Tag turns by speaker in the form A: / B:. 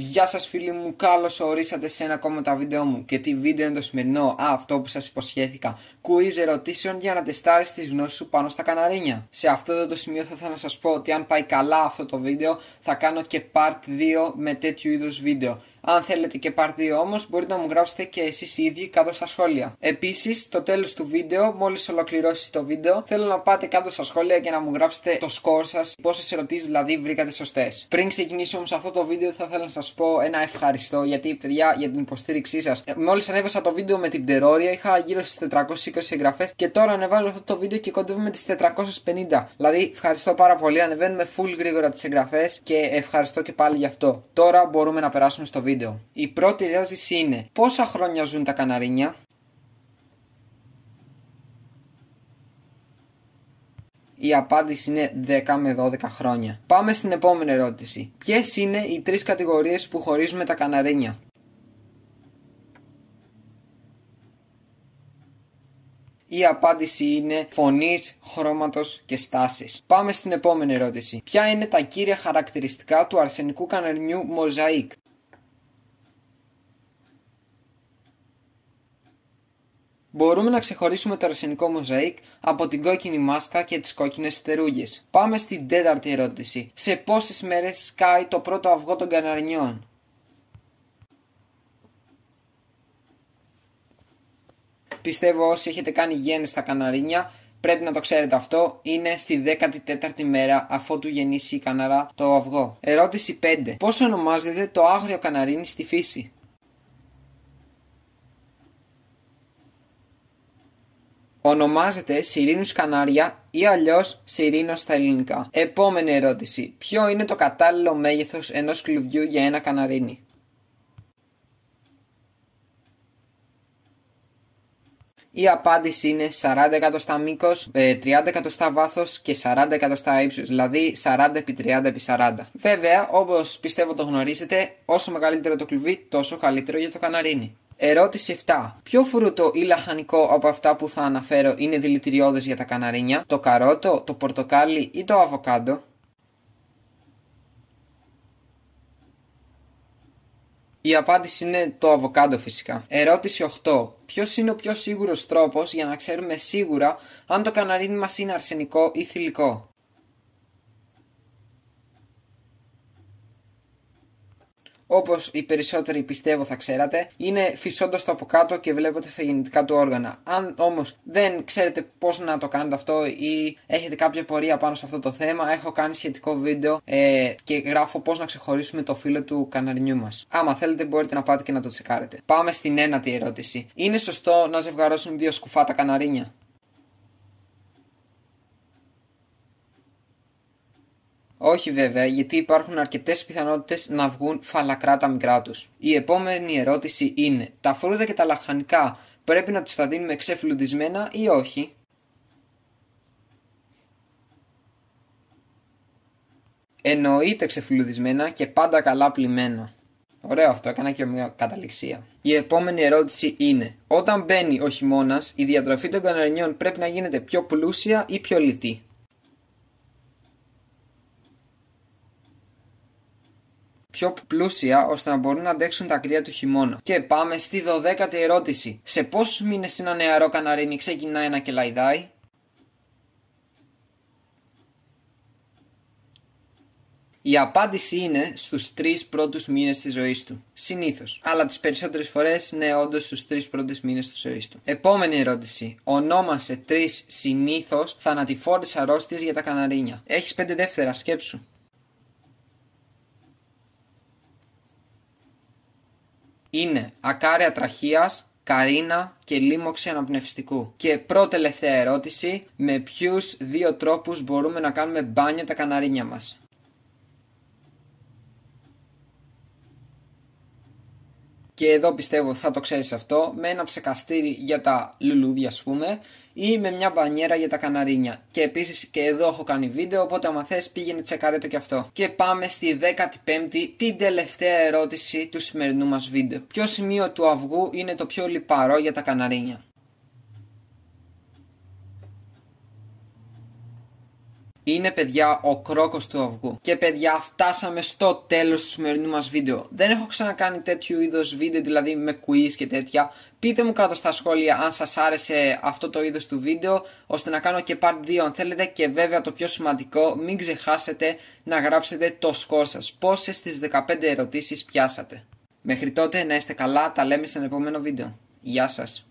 A: Γεια σας φίλοι μου, καλώς ορίσατε σε ένα ακόμα τα βίντεο μου. Και τι βίντεο είναι το σημερινό, α, αυτό που σας υποσχέθηκα. Quiz ερωτήσεων για να τεστάρεις τις γνώσεις σου πάνω στα καναρίνια. Σε αυτό εδώ το σημείο θα ήθελα να σας πω ότι αν πάει καλά αυτό το βίντεο θα κάνω και part 2 με τέτοιου είδους βίντεο αν θέλετε και part 2 όμως μπορείτε να μου γράψετε και εσείς οι ίδιοι κάτω στα σχόλια. Επίσης στο τέλος του βίντεο, μόλις ολοκληρώσει το βίντεο, θέλω να πάτε κάτω στα σχόλια και να μου γράψετε το σκορ σας, πόσες ερωτήσεις δηλαδή βρήκατε σωστές. Πριν ξεκινήσω όμως αυτό το βίντεο θα ήθελα να σας πω ένα ευχαριστώ γιατί παιδιά για την υποστήριξή σας. Ε, μόλις ανέβασα το βίντεο με την πτερόρια είχα γύρω στις 420 εγγραφές και τώρα ανεβάζω αυτό το βίντεο και κοντεύουμε τις 450. Δηλαδή ευχαριστώ πάρα πολύ, ανεβαίνουμε full γρήγορα τις εγγραφές και ευχαριστώ και πάλι γι' αυτό. Τώρα μπορούμε να περάσουμε στο βίντεο βίντεο. Η πρώτη ερώτηση είναι πόσα χρόνια ζουν τα καναρίνια; Η απάντηση είναι 10 με 12 χρόνια. Πάμε στην επόμενη ερώτηση. Ποιες είναι οι τρεις κατηγορίες που χωρίζουμε τα καναρίνια; Η απάντηση είναι φωνής, χρώματος και στάσης. Πάμε στην επόμενη ερώτηση. Ποια είναι τα κύρια χαρακτηριστικά του αρσενικού καναρινιού μοζαΐκ; Μπορούμε να ξεχωρίσουμε το αρσενικό μοζαίκ από την κόκκινη μάσκα και τις κόκκινες στερούγες. Πάμε στην τέταρτη ερώτηση. Σε πόσες μέρες σκάει το πρώτο αυγό των καναρινιών. Πιστεύω όσοι έχετε κάνει γέννη στα καναρίνια πρέπει να το ξέρετε αυτό, είναι στη 14η μέρα αφότου γεννήσει η καναρά το αυγό. Ερώτηση 5. Πώς ονομάζεται το άγριο καναρίνι στη φύση; Ονομάζεται Σιρήνους Κανάρια ή αλλιώς Σιρήνος στα ελληνικά. Επόμενη ερώτηση. Ποιο είναι το κατάλληλο μέγεθος ενός κλουβιού για ένα καναρίνι; Η απάντηση είναι 40 εκατοστά μήκος, 30 εκατοστά βάθος και 40 εκατοστά ύψος, δηλαδή 40 επί 30 επί 40. Βέβαια, όπως πιστεύω το γνωρίζετε, όσο μεγαλύτερο το κλουβί, τόσο καλύτερο για το καναρίνι. Ερώτηση 7. Ποιο φρούτο ή λαχανικό από αυτά που θα αναφέρω είναι δηλητηριώδες για τα καναρίνια, το καρότο, το πορτοκάλι ή το αβοκάντο; Η απάντηση είναι το αβοκάντο φυσικά. Ερώτηση 8. Ποιος είναι ο πιο σίγουρος τρόπος για να ξέρουμε σίγουρα αν το καναρίνι μας είναι αρσενικό ή θηλυκό; Όπως οι περισσότεροι πιστεύω θα ξέρατε, είναι φυσώντας το από κάτω και βλέπετε στα γεννητικά του όργανα. Αν όμως δεν ξέρετε πώς να το κάνετε αυτό ή έχετε κάποια πορεία πάνω σε αυτό το θέμα, έχω κάνει σχετικό βίντεο ε, και γράφω πώς να ξεχωρίσουμε το φύλλο του καναρινιού μας. Άμα θέλετε, μπορείτε να πάτε και να το τσεκάρετε. Πάμε στην ένατη ερώτηση. Είναι σωστό να ζευγαρώσουν δύο σκουφάτα καναρίνια; Όχι βέβαια, γιατί υπάρχουν αρκετές πιθανότητες να βγουν φαλακρά τα μικρά τους. Η επόμενη ερώτηση είναι: Τα φρούτα και τα λαχανικά πρέπει να τους τα δίνουμε ξεφλουδισμένα ή όχι; Εννοείται ξεφλουδισμένα και πάντα καλά πλημμένα. Ωραίο αυτό, έκανα και μια καταληξία. Η επόμενη ερώτηση είναι: Όταν μπαίνει ο χειμώνας, η διατροφή των καναρινιών πρέπει να γίνεται πιο πλούσια ή πιο λιτή; Πιο πλούσια ώστε να μπορούν να αντέξουν τα κρύα του χειμώνα. Και πάμε στη 12η ερώτηση. Σε πόσους μήνες ένα νεαρό καναρίνι ξεκινάει να κελαϊδάει. Η απάντηση είναι στους τρεις πρώτους μήνες της ζωής του. Συνήθως. Αλλά τις περισσότερες φορές είναι όντως στους τρεις πρώτους μήνες της ζωής του. Επόμενη ερώτηση. Ονόμασε τρεις συνήθως θανατηφόρες αρρώστιες για τα καναρίνια. Έχεις πέντε δεύτερα, σκέψου. Είναι ακάρια τραχίας, καρίνα και λίμωξη αναπνευστικού. Και πρώτη τελευταία ερώτηση, με ποιους δύο τρόπους μπορούμε να κάνουμε μπάνιο τα καναρίνια μας; Και εδώ πιστεύω θα το ξέρεις αυτό, με ένα ψεκαστήρι για τα λουλούδια ας πούμε ή με μια μπανιέρα για τα καναρίνια. Και επίσης και εδώ έχω κάνει βίντεο, οπότε άμα θες πήγαινε τσεκάρε το και αυτό. Και πάμε στη 15η, την τελευταία ερώτηση του σημερινού μας βίντεο. Ποιο σημείο του αυγού είναι το πιο λιπαρό για τα καναρίνια; Είναι παιδιά ο κρόκος του αυγού. Και παιδιά φτάσαμε στο τέλος του σημερινού μας βίντεο. Δεν έχω ξανακάνει τέτοιου είδους βίντεο δηλαδή με quiz και τέτοια. Πείτε μου κάτω στα σχόλια αν σας άρεσε αυτό το είδος του βίντεο ώστε να κάνω και part 2 αν θέλετε και βέβαια το πιο σημαντικό μην ξεχάσετε να γράψετε το σκορ σας. Πόσες στις 15 ερωτήσεις πιάσατε. Μέχρι τότε να είστε καλά, τα λέμε σε επόμενο βίντεο. Γεια σας.